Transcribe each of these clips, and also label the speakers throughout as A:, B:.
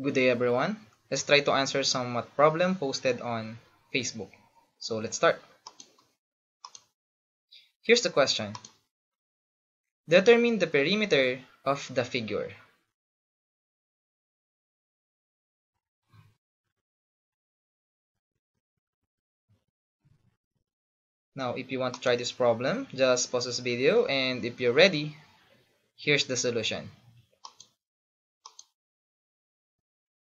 A: Good day everyone. Let's try to answer some math problem posted on Facebook. So let's start. Here's the question. Determine the perimeter of the figure. Now, if you want to try this problem, just pause this video and if you're ready, here's the solution.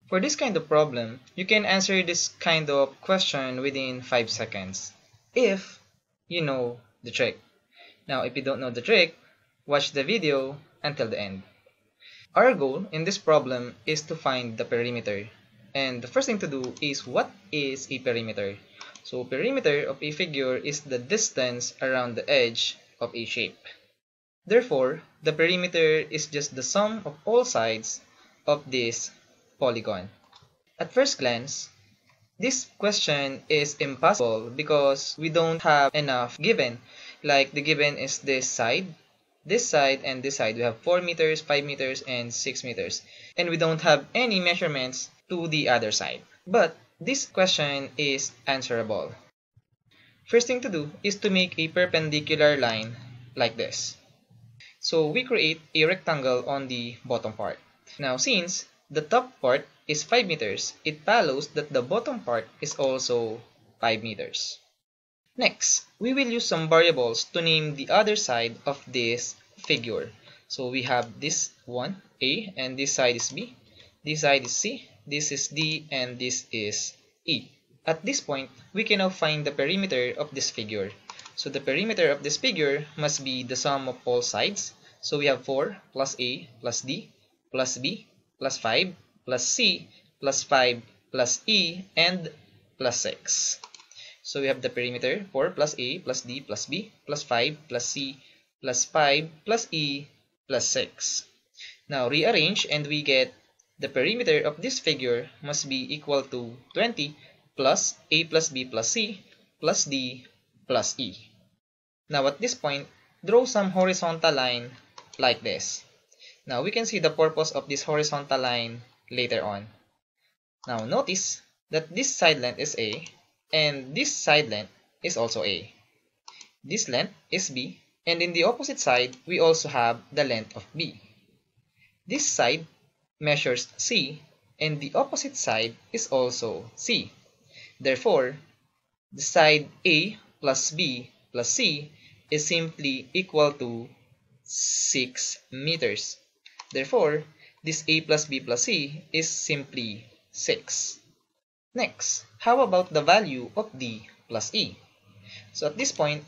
A: For this kind of problem, you can answer this kind of question within 5 seconds if you know the trick. Now, if you don't know the trick, watch the video until the end. Our goal in this problem is to find the perimeter. And the first thing to do is what is a perimeter? So perimeter of a figure is the distance around the edge of a shape. Therefore, the perimeter is just the sum of all sides of this polygon. At first glance, this question is impossible because we don't have enough given. Like the given is this side, this side, and this side. We have 4 meters, 5 meters, and 6 meters. And we don't have any measurements to the other side. But this question is answerable. First thing to do is to make a perpendicular line like this. So we create a rectangle on the bottom part. Now since the top part is 5 meters, it follows that the bottom part is also 5 meters. Next, we will use some variables to name the other side of this figure. So we have this one, A, and this side is B, this side is C, this is D, and this is E. At this point, we can now find the perimeter of this figure. So the perimeter of this figure must be the sum of all sides. So we have 4 plus A plus D plus B plus 5 plus C plus 5 plus E and plus 6. So we have the perimeter 4 plus A plus D plus B plus 5 plus C plus 5 plus E plus 6. Now rearrange and we get the perimeter of this figure must be equal to 20 plus A plus B plus C plus D plus E. Now at this point, draw some horizontal line like this. Now we can see the purpose of this horizontal line later on. Now notice that this side length is A and this side length is also A. This length is B and in the opposite side we also have the length of B. This side measures C and the opposite side is also C. Therefore, the side A plus B plus C is simply equal to 6 meters. Therefore, this a plus b plus c is simply 6. Next, how about the value of d plus e? So at this point,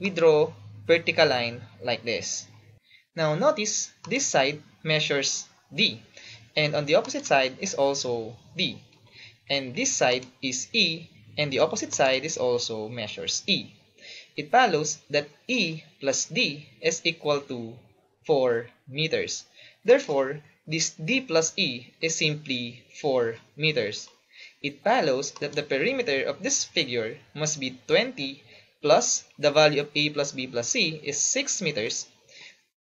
A: we draw vertical line like this. Now notice this side measures d and on the opposite side is also d. And this side is e and the opposite side is also measures e. It follows that e plus d is equal to 4 meters. Therefore, this d plus e is simply 4 meters. It follows that the perimeter of this figure must be 20 plus the value of a plus b plus c is 6 meters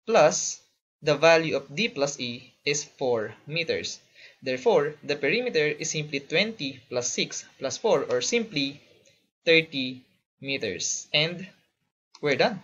A: plus the value of d plus e is 4 meters. Therefore, the perimeter is simply 20 plus 6 plus 4 or simply 30 meters. And we're done.